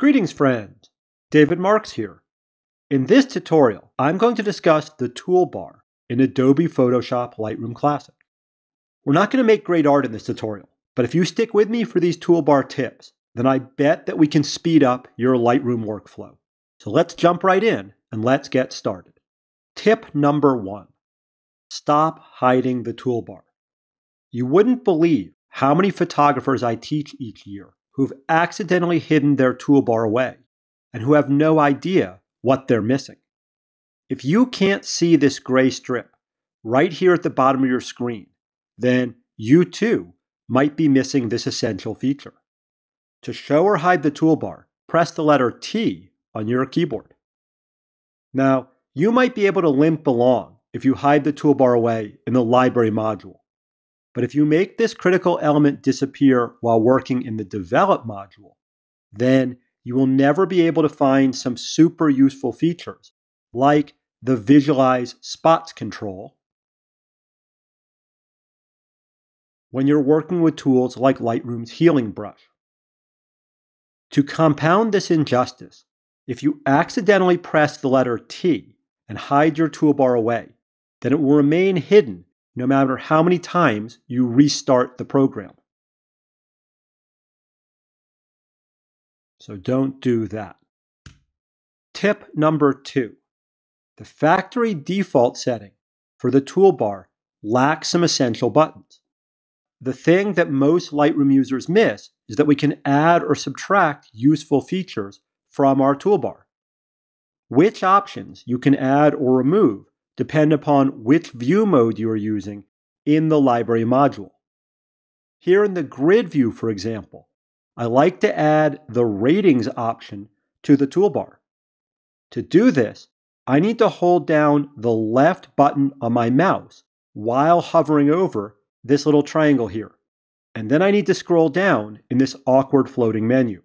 Greetings, friends. David Marks here. In this tutorial, I'm going to discuss the toolbar in Adobe Photoshop Lightroom Classic. We're not going to make great art in this tutorial, but if you stick with me for these toolbar tips, then I bet that we can speed up your Lightroom workflow. So let's jump right in and let's get started. Tip number one stop hiding the toolbar. You wouldn't believe how many photographers I teach each year who've accidentally hidden their toolbar away and who have no idea what they're missing. If you can't see this gray strip right here at the bottom of your screen, then you too might be missing this essential feature. To show or hide the toolbar, press the letter T on your keyboard. Now, you might be able to limp along if you hide the toolbar away in the library module. But if you make this critical element disappear while working in the develop module, then you will never be able to find some super useful features like the visualize spots control when you're working with tools like Lightroom's healing brush. To compound this injustice, if you accidentally press the letter T and hide your toolbar away, then it will remain hidden no matter how many times you restart the program. So don't do that. Tip number two the factory default setting for the toolbar lacks some essential buttons. The thing that most Lightroom users miss is that we can add or subtract useful features from our toolbar. Which options you can add or remove depend upon which view mode you are using in the library module. Here in the grid view, for example, I like to add the ratings option to the toolbar. To do this, I need to hold down the left button on my mouse while hovering over this little triangle here. And then I need to scroll down in this awkward floating menu.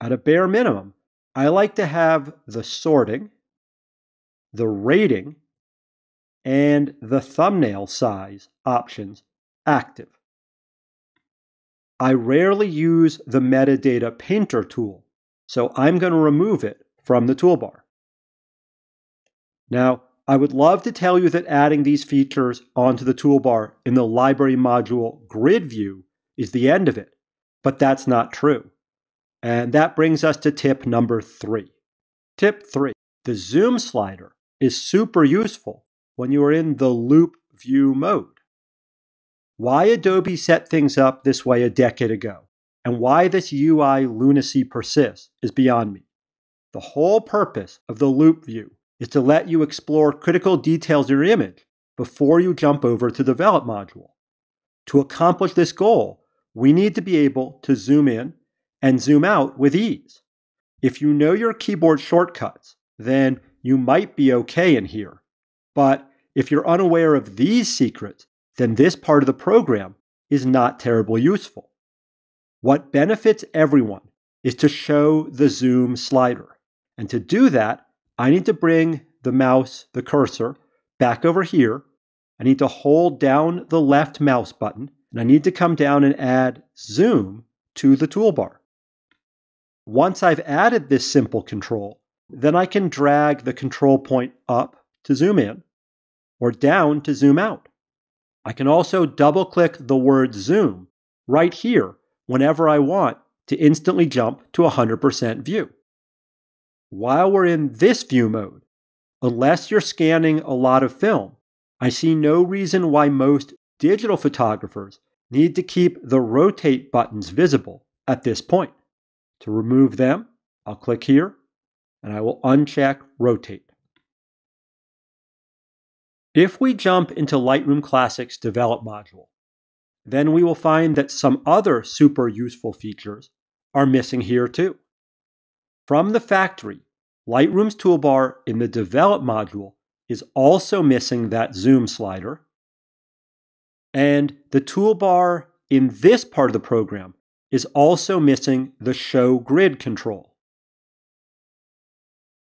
At a bare minimum, I like to have the sorting, the rating, and the thumbnail size options active. I rarely use the metadata painter tool, so I'm going to remove it from the toolbar. Now, I would love to tell you that adding these features onto the toolbar in the library module grid view is the end of it, but that's not true. And that brings us to tip number three. Tip three the zoom slider is super useful when you are in the loupe view mode. Why Adobe set things up this way a decade ago and why this UI lunacy persists is beyond me. The whole purpose of the loupe view is to let you explore critical details of your image before you jump over to the develop module. To accomplish this goal, we need to be able to zoom in and zoom out with ease. If you know your keyboard shortcuts, then you might be okay in here. But if you're unaware of these secrets, then this part of the program is not terribly useful. What benefits everyone is to show the zoom slider. And to do that, I need to bring the mouse, the cursor, back over here. I need to hold down the left mouse button, and I need to come down and add zoom to the toolbar. Once I've added this simple control, then I can drag the control point up to zoom in or down to zoom out. I can also double click the word zoom right here whenever I want to instantly jump to 100% view. While we're in this view mode, unless you're scanning a lot of film, I see no reason why most digital photographers need to keep the rotate buttons visible at this point. To remove them, I'll click here and I will uncheck rotate. If we jump into Lightroom Classic's Develop module, then we will find that some other super useful features are missing here too. From the factory, Lightroom's toolbar in the Develop module is also missing that zoom slider, and the toolbar in this part of the program is also missing the Show Grid control.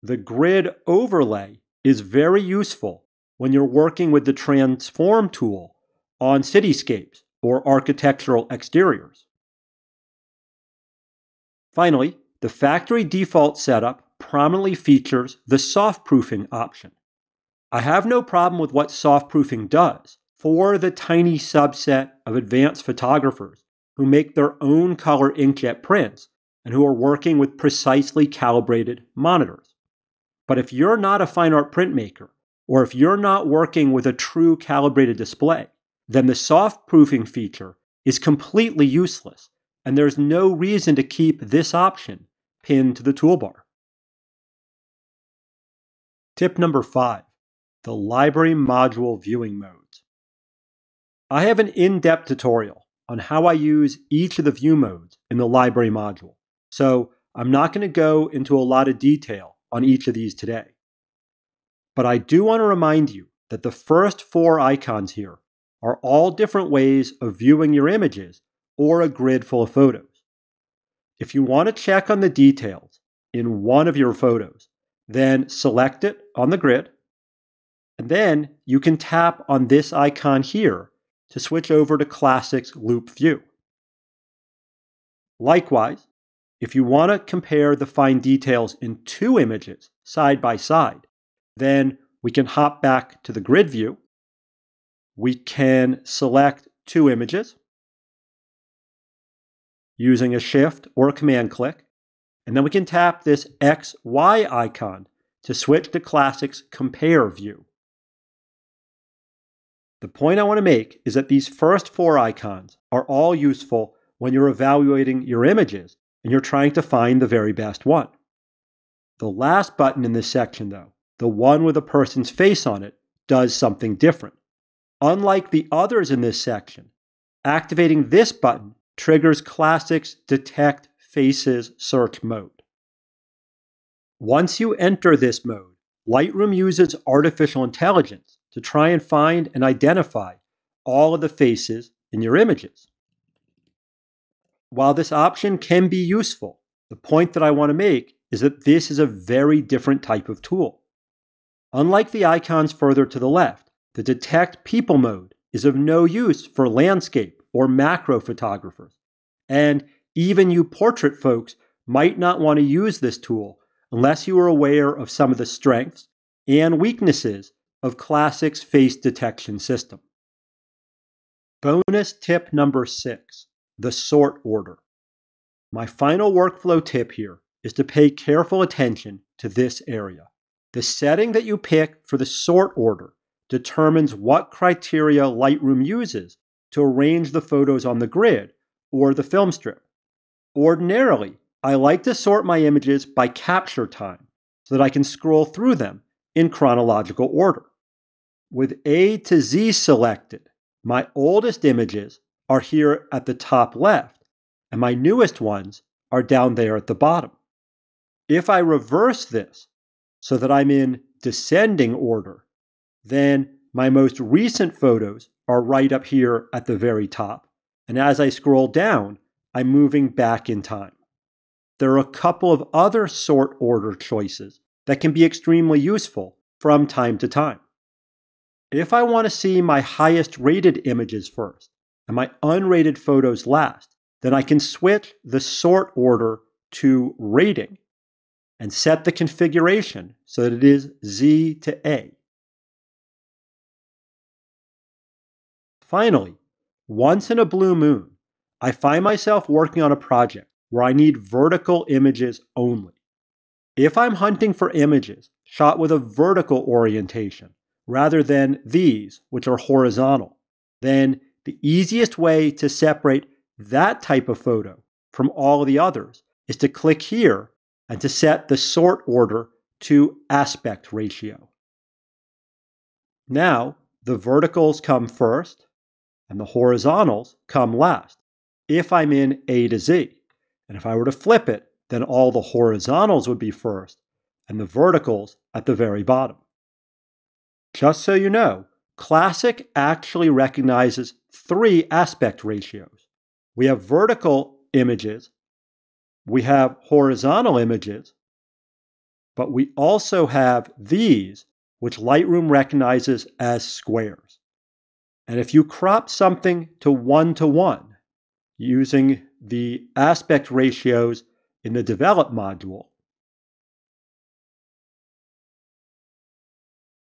The grid overlay is very useful when you're working with the transform tool on cityscapes or architectural exteriors. Finally, the factory default setup prominently features the soft proofing option. I have no problem with what soft proofing does for the tiny subset of advanced photographers who make their own color inkjet prints and who are working with precisely calibrated monitors. But if you're not a fine art printmaker, or if you're not working with a true calibrated display, then the soft proofing feature is completely useless, and there's no reason to keep this option pinned to the toolbar. Tip number five the library module viewing modes. I have an in depth tutorial on how I use each of the view modes in the library module, so I'm not going to go into a lot of detail on each of these today. But I do want to remind you that the first four icons here are all different ways of viewing your images or a grid full of photos. If you want to check on the details in one of your photos, then select it on the grid, and then you can tap on this icon here to switch over to Classics Loupe View. Likewise, if you want to compare the fine details in two images side by side, then we can hop back to the grid view. We can select two images using a shift or a command click. And then we can tap this XY icon to switch to Classic's Compare view. The point I want to make is that these first four icons are all useful when you're evaluating your images and you're trying to find the very best one. The last button in this section, though, the one with a person's face on it, does something different. Unlike the others in this section, activating this button triggers Classic's Detect Faces search mode. Once you enter this mode, Lightroom uses artificial intelligence to try and find and identify all of the faces in your images. While this option can be useful, the point that I want to make is that this is a very different type of tool. Unlike the icons further to the left, the Detect People mode is of no use for landscape or macro photographers. And even you portrait folks might not want to use this tool unless you are aware of some of the strengths and weaknesses of Classic's face detection system. Bonus tip number six the sort order. My final workflow tip here is to pay careful attention to this area. The setting that you pick for the sort order determines what criteria Lightroom uses to arrange the photos on the grid or the film strip. Ordinarily, I like to sort my images by capture time so that I can scroll through them in chronological order. With A to Z selected, my oldest images are here at the top left, and my newest ones are down there at the bottom. If I reverse this so that I'm in descending order, then my most recent photos are right up here at the very top. And as I scroll down, I'm moving back in time. There are a couple of other sort order choices that can be extremely useful from time to time. If I want to see my highest rated images first and my unrated photos last, then I can switch the sort order to rating and set the configuration so that it is Z to A. Finally, once in a blue moon, I find myself working on a project where I need vertical images only. If I'm hunting for images shot with a vertical orientation rather than these, which are horizontal, then the easiest way to separate that type of photo from all the others is to click here and to set the sort order to aspect ratio. Now, the verticals come first and the horizontals come last if I'm in A to Z. And if I were to flip it, then all the horizontals would be first and the verticals at the very bottom. Just so you know, Classic actually recognizes three aspect ratios. We have vertical images we have horizontal images, but we also have these, which Lightroom recognizes as squares. And if you crop something to one to one using the aspect ratios in the Develop module,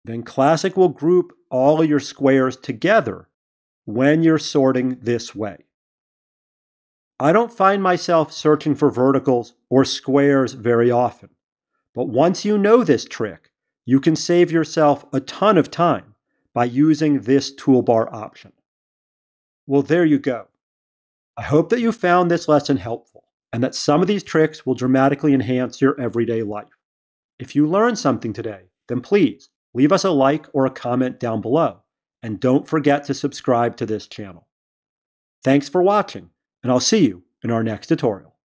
then Classic will group all of your squares together when you're sorting this way. I don't find myself searching for verticals or squares very often, but once you know this trick, you can save yourself a ton of time by using this toolbar option. Well, there you go. I hope that you found this lesson helpful and that some of these tricks will dramatically enhance your everyday life. If you learned something today, then please leave us a like or a comment down below, and don't forget to subscribe to this channel. Thanks for watching and I'll see you in our next tutorial.